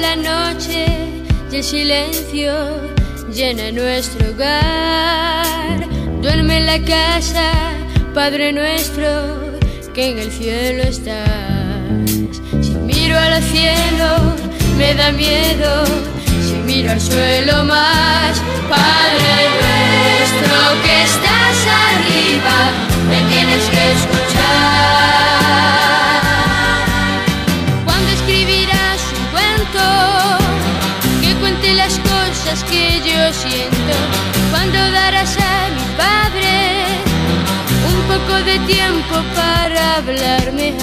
La noche y el silencio llena nuestro hogar. Duerme en la casa, Padre nuestro, que en el cielo estás. Si miro al cielo, me da miedo. Si miro al suelo más, Padre nuestro, que estás arriba, me tienes que escuchar. Cosas que yo siento, cuando darás a mi padre un poco de tiempo para hablarme,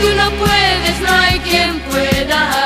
tú no puedes no hay quien pueda.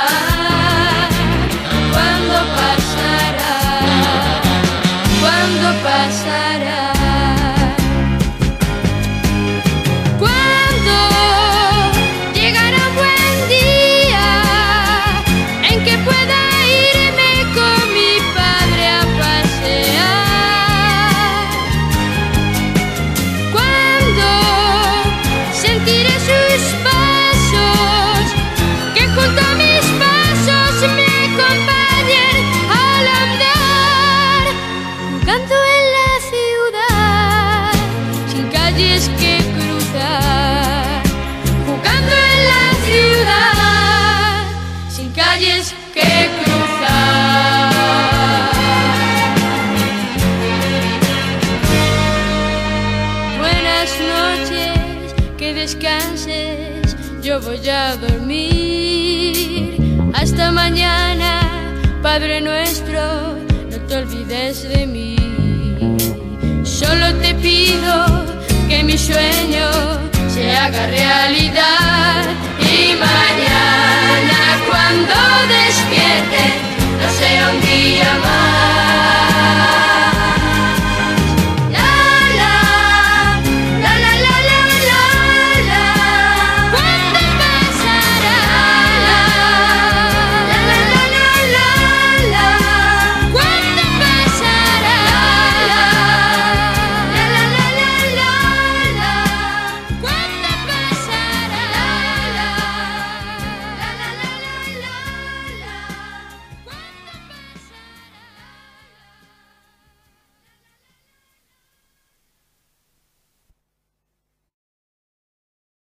Descanses, yo voy a dormir. Hasta mañana, Padre nuestro, no te olvides de mí. Solo te pido que mi sueño se haga realidad